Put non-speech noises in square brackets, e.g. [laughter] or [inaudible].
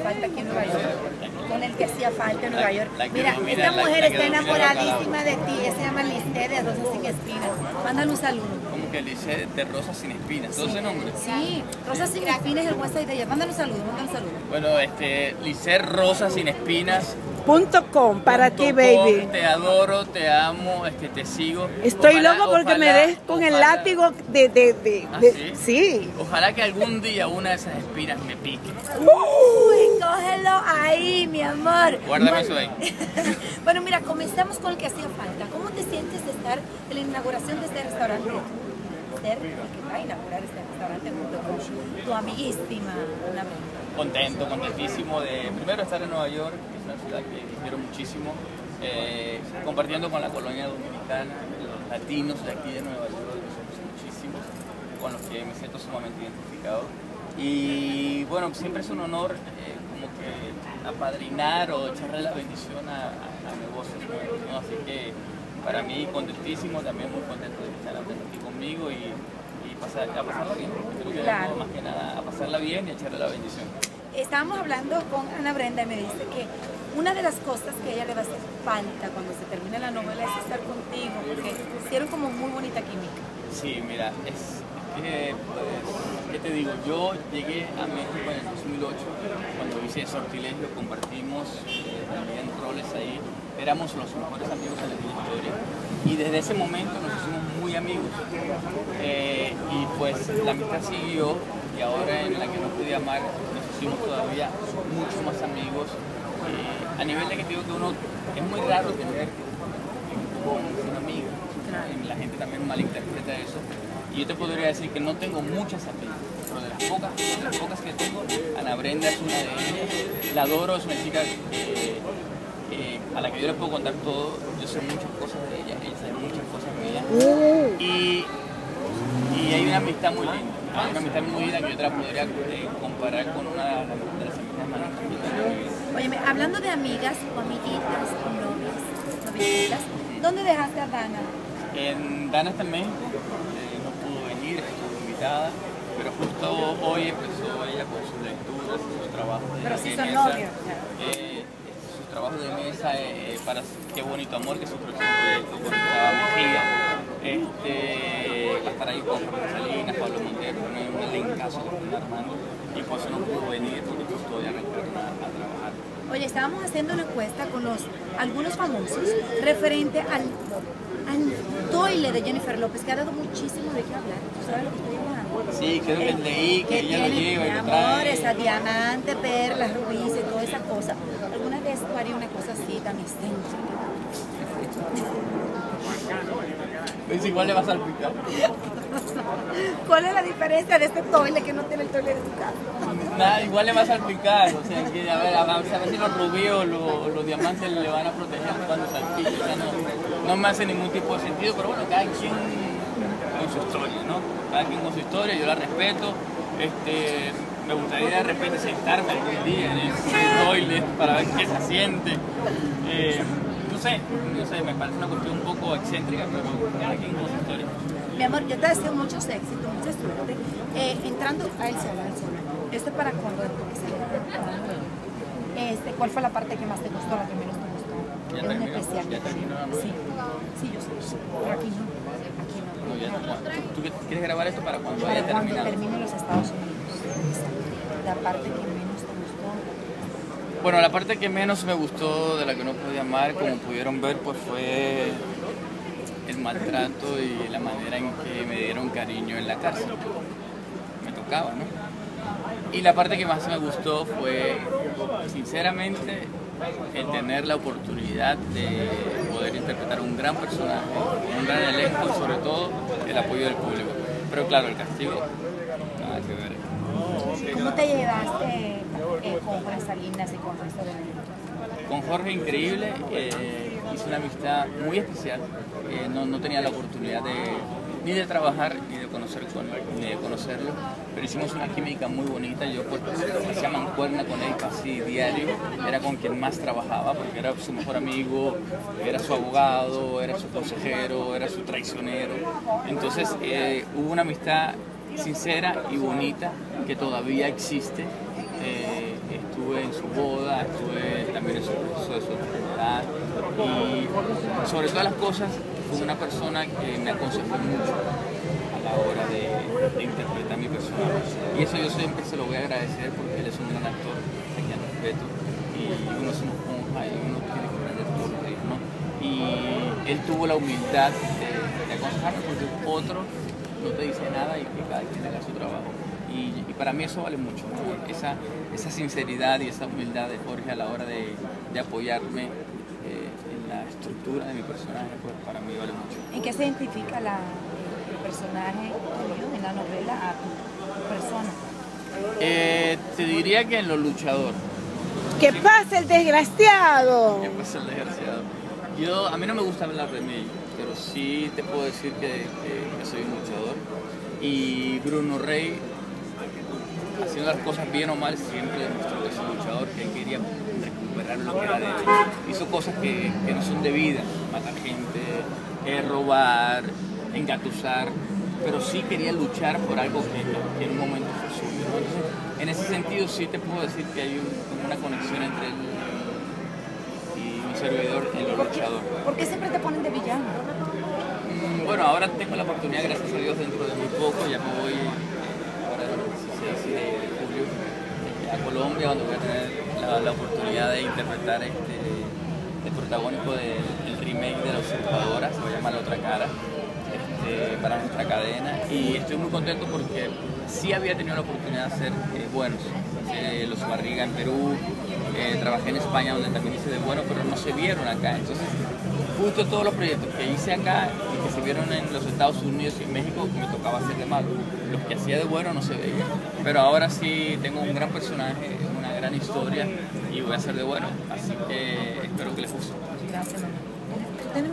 falta aquí en Nueva York, con el que hacía falta en Nueva York. Mira, esta mujer está enamoradísima de ti, ella se llama Listé de Rosas Sin Espinas. Mándale un saludo. Como que hice de rosas sin espinas, todo ese nombre. Sí, Rosas Sin Espinas es el website de ella. Mándale un saludo, mándale un saludo. Bueno, este, Licer Rosas sin espinas. Punto com para ti, baby. com, Te adoro, te amo, este, te sigo. Estoy Ojalá- loco porque me des con el látigo de... de, de, ¿Ah, de- sí? sí. Ojalá que algún día una de esas espinas me pique. Uy, cógelo ahí, mi amor. Guárdame eso ahí. [laughs] bueno, mira, comenzamos con el que hacía falta. ¿Cómo te sientes de estar en la inauguración de este restaurante? Ser el que va a inaugurar este restaurante junto con tu amiguísima Ana Brenda. Contento, contentísimo de primero estar en Nueva York, que es una ciudad que quiero muchísimo, eh, compartiendo con la colonia dominicana, los latinos de aquí de Nueva York, que somos muchísimos, con los que me siento sumamente identificado. Y bueno, siempre es un honor eh, como que apadrinar o echarle la bendición a, a- a negocios nuevos, ¿no? Así que para mí contentísimo, también muy contento de estén aquí conmigo y, y pasar, a pasarla bien. Creo que Claro. más que nada a pasarla bien y echarle la bendición. Estábamos hablando con Ana Brenda y me dice que una de las cosas que ella le va a hacer falta cuando se termine la novela es estar contigo, porque hicieron como muy bonita química. Sí, mira, es que, pues, ¿qué te digo? Yo llegué a México en el 2008, cuando hice Sortilegio, compartimos eh, también roles ahí, éramos los mejores amigos de la historia y desde ese momento nos hicimos muy amigos Eh, y pues la amistad siguió y ahora en amar nos hicimos todavía mucho más amigos Eh, a nivel de que digo que uno es muy raro tener un amigo la gente también malinterpreta eso. Y yo te podría decir que no tengo muchas amigas, pero de las pocas, de las pocas que tengo, Ana Brenda es una de ellas. La adoro, es una chica eh, eh, a la que yo le puedo contar todo. Yo sé muchas cosas de ella, ella sabe muchas cosas mías. Y, y hay una amistad muy linda. Hay una amistad muy linda que yo te la podría eh, comparar con una de las, de las amistades más lindas que yo tengo en mi vida. Oye, hablando de amigas o amiguitas o novias, ¿dónde dejaste a Dana? En Dana está en México, eh, no pudo venir, estuvo invitada, pero justo hoy empezó ella con sus lecturas, sus trabajos de, Pero sí de son mesa, novios, eh, sus trabajos de mesa eh, para Qué Bonito Amor, que es su próximo proyecto con Gustavo Mejía. Este, va a estar ahí con Jorge Salinas, Pablo Montero, bueno, un elencazo que están armando, y por eso no pudo venir porque hoy arrancaron a, a trabajar. Oye, estábamos haciendo una encuesta con los algunos famosos referente al, al toile de Jennifer López, que ha dado muchísimo de qué hablar. ¿Tú sabes lo que estoy hablando? Sí, creo que leí que ella lo lleva mi amor, esa diamante, perlas, rubíes y toda esa cosa. ¿Alguna vez tú harías una cosa así tan excéntrica? Pues igual le vas a salpicar. [laughs] ¿Cuál es la diferencia de este toile que no tiene el toile de tu casa? Nada, igual le va a salpicar, o sea, que a ver, a, ver si los rubíes o los, diamantes le van a proteger cuando salpique, o sea, no, no me hace ningún tipo de sentido, pero bueno, cada quien con su historia, ¿no? Cada quien con su historia, yo la respeto, este, me gustaría de repente sentarme algún día en ese toilet para ver qué se siente, Eh, no sé, no sé, me parece una cuestión un poco excéntrica, pero cada quien con su historia. Mi amor, yo te deseo muchos éxitos, mucha suerte. Eh, entrando a El Sol, al Sol. Este para cuando este, ¿Cuál fue la parte que más te gustó, la que menos te gustó? Ya es un terminó, especial. ya terminó. Sí, sí, yo sé. Pero aquí no. Aquí no. No, ya no, ¿Tú quieres grabar esto para cuando Para haya cuando termine los Estados Unidos. La parte que menos te gustó. Bueno, la parte que menos me gustó de la que no pude amar, como pudieron ver, pues fue maltrato y la manera en que me dieron cariño en la cárcel. Me tocaba, ¿no? Y la parte que más me gustó fue, sinceramente, el tener la oportunidad de poder interpretar un gran personaje, un gran elenco y sobre todo el apoyo del público. Pero claro, el castigo, nada que ver. ¿Cómo te llevaste eh, con Juan Salinas y con el resto elenco? Con Jorge increíble, eh, hice una amistad muy especial. Eh, no, no tenía la oportunidad de, ni de trabajar ni de, conocer con, ni de conocerlo, pero hicimos una química muy bonita. Yo pues, hacía mancuerna con él casi diario, era con quien más trabajaba porque era su mejor amigo, era su abogado, era su consejero, era su traicionero. Entonces eh, hubo una amistad sincera y bonita que todavía existe. Eh, estuve estuve en su boda, estuve también proceso de su enfermedad y sobre todas las cosas fue una persona que me aconsejó mucho a la hora de, interpretar mi personaje. Y eso yo siempre se lo voy a agradecer porque él es un gran actor, a quien respeto, y uno es una esponja y uno tiene que aprender todos los días, ¿no? Y él tuvo la humildad de, de aconsejarme porque otro no te dice nada y que cada quien haga su trabajo. Y, y para mí eso vale mucho, ¿no? esa, esa sinceridad y esa humildad de Jorge a la hora de, de apoyarme eh, en la estructura de mi personaje, pues para mí vale mucho. ¿En qué se identifica la, el personaje tuyo en la novela a tu persona? Eh, te diría que en lo luchador, ¿Qué pasa el desgraciado? que pasa el desgraciado. Yo, a mí no me gusta hablar de mí, pero sí te puedo decir que, que- que soy un luchador. Y Bruno Rey, haciendo las cosas bien o mal, siempre demostró que es un luchador, que quería recuperar lo que era de él. Hizo cosas que, que no son debidas, matar gente, eh, robar, engatusar, pero sí quería luchar por algo que, en un momento fue suyo. ¿no? Entonces, en ese sentido sí te puedo decir que hay un- una conexión entre él y mi servidor lo ¿Por qué, luchador. por qué siempre te ponen de villano? Mm, Bueno, ahora tengo la oportunidad, gracias a Dios, dentro de muy poco, ya me voy eh, ahora el 16 de julio eh, a Colombia, donde voy a tener la, oportunidad de interpretar este, el protagónico del remake de La Usurpadora, se llama La Otra Cara, este, para nuestra cadena, y estoy muy contento porque sí había tenido la oportunidad de hacer eh, buenos, eh, Los Barriga en Perú, eh, trabajé en España donde también hice de bueno, pero no se vieron acá, entonces justo todos los proyectos que hice acá y que se vieron en los Estados Unidos y en México me tocaba hacer de malo. Los que hacía de bueno no se veían. Pero ahora sí tengo un gran personaje, una gran historia y voy a hacer de bueno. Así que espero que les guste. Gracias.